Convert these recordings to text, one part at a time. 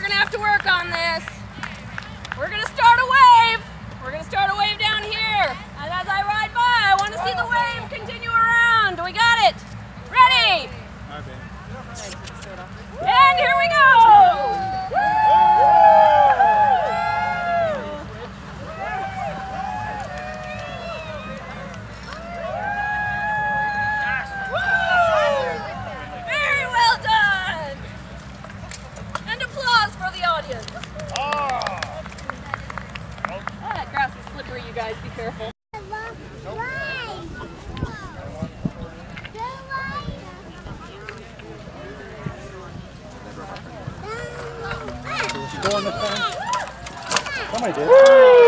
We're gonna have to work on this. We're gonna start a wave. We're gonna start a wave down here. And as I ride by, I wanna see the wave continue around. We got it. Ready? And here we go. Woo! I did. Woo!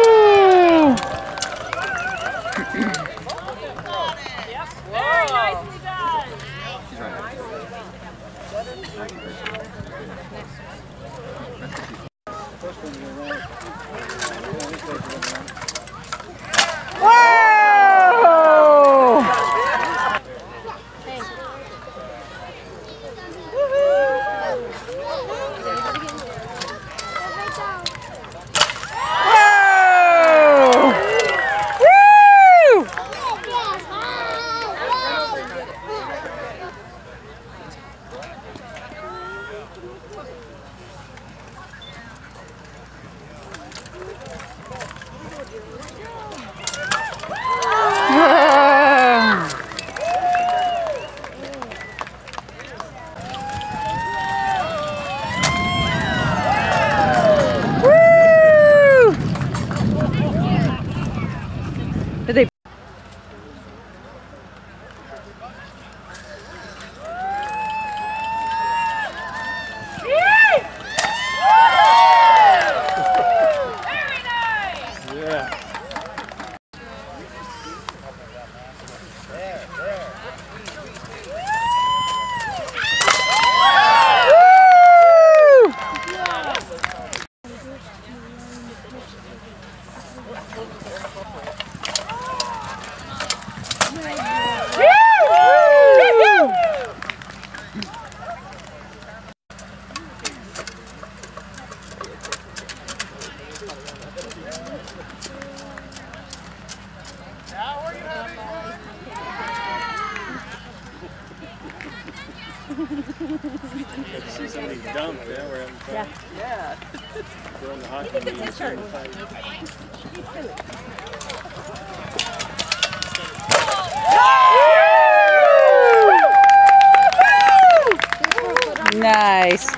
Nice.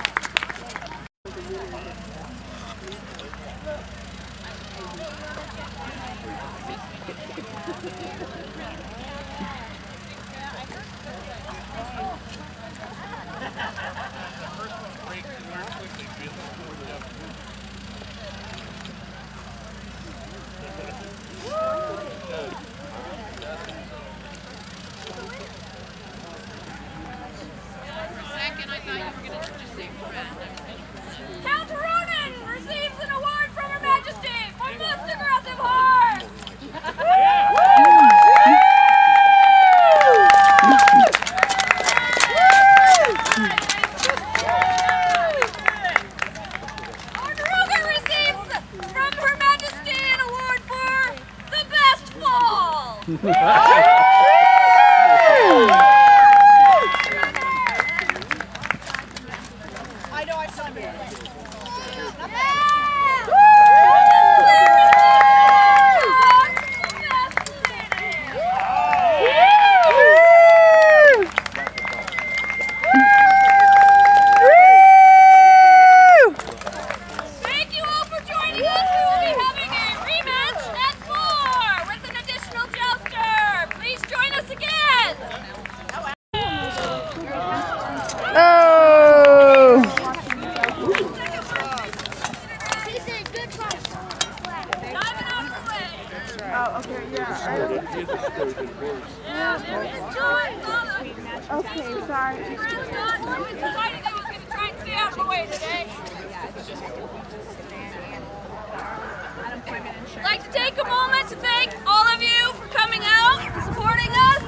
I'd like to take a moment to thank all of you for coming out and supporting us.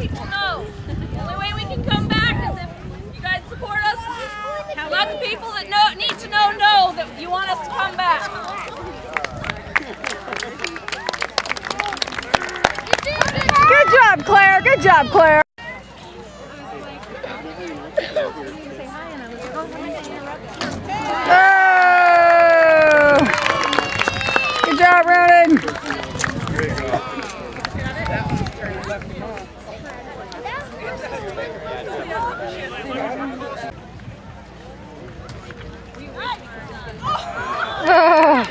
People know. The only way we can come back is if you guys support us. Let the people that know, need to know know that you want job, Clare. Good job, Ronan. Oh.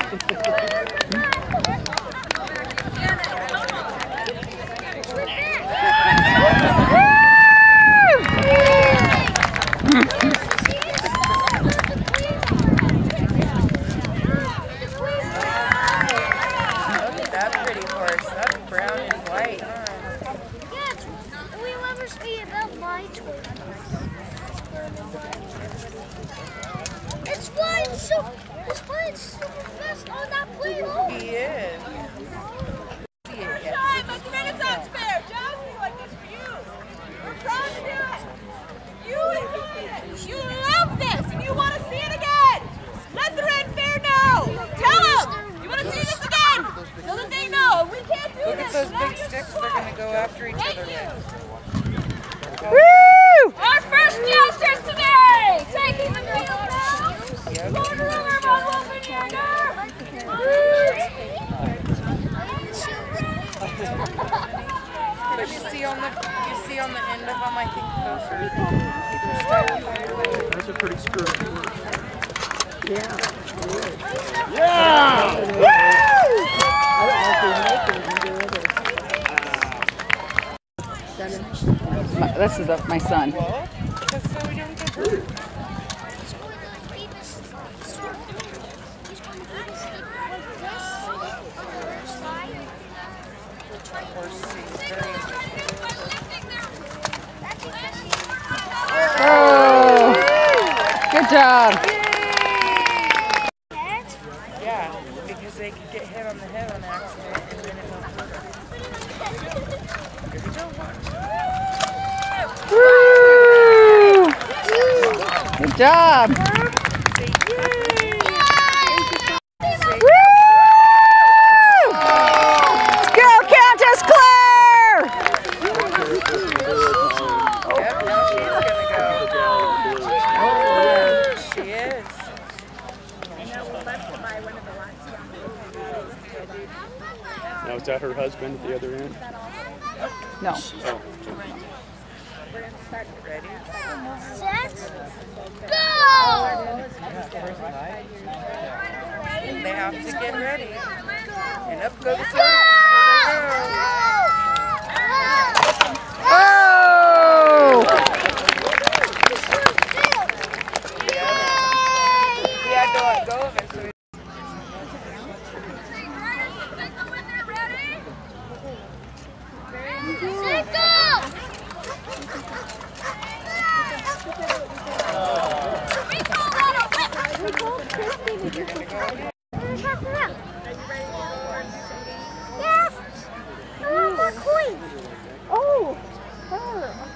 Look at that pretty horse. That's brown and white. Yes, we never speak about my toy. It's flying so, it's flying super fast on that plane. Oh, He is. See it yet. Time, let's make it sound fair. Josie, like this for you. We're proud to do it. You enjoy it. You love this, and you want to see it again. Let the Ren Faire know. Tell them you want to see this again, so that they know we can't do Look this. at those without big your sticks they're support. going to go after each Thank other you. with. Woo! Our first jousters today, taking the field now. Corner over by But you see on the you see on the end of them, I think those are either striped Those are pretty screwed. My, this is uh, my son. because so we don't get hurt. Horse seems very Oh! Good job. Yeah, because they could get hit on the head on accident and then it won't hurt. Here we go. Woo! Good job. Say yay! Woo! Let's go, Countess Clare! Yep, now she's gonna go. She is. Now, is that her husband at the other end? No. Oh. Ready? Set, go! They have to get ready. And up go the Go! sword. Oh! He had go of it, so he Set, go! Yes! Oh, more coins! Oh!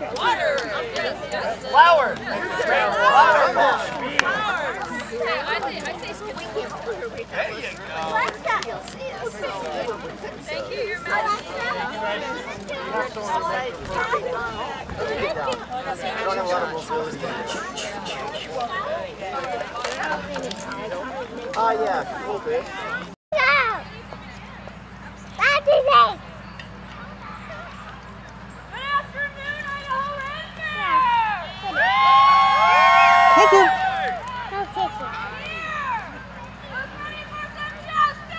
water. Yes, yes. Flower. I say, I say skinny. There you go. Thank you, your majesty. I don't have a lot of mobility. Ah, yeah, a little bit. Thank you. Who's ready for some justice?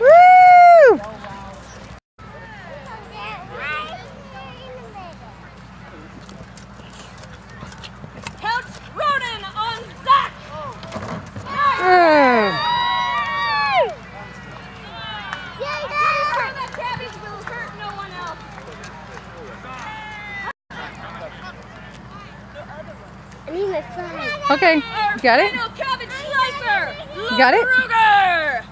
Woo! see my flag. Okay, Our got it? cabbage slicer. You got it? Ruger.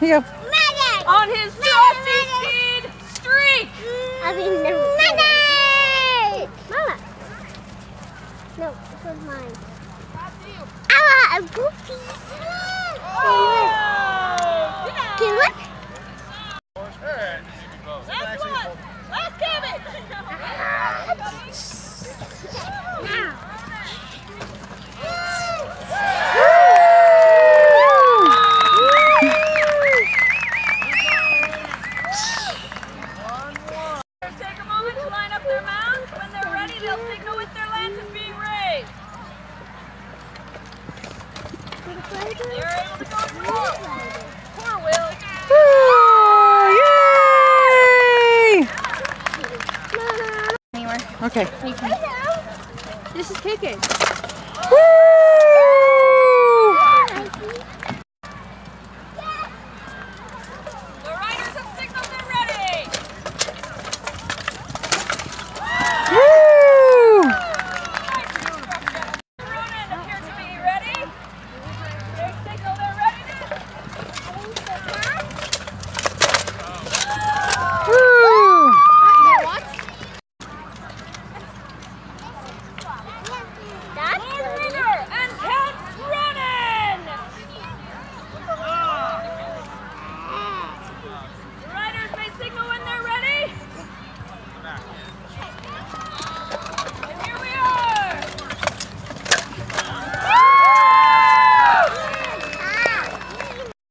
Here you go. Medic! On his trusty speed streak. I mean, never. Medic! Mama. No, this was mine. Ah, a goofy. Okay, look.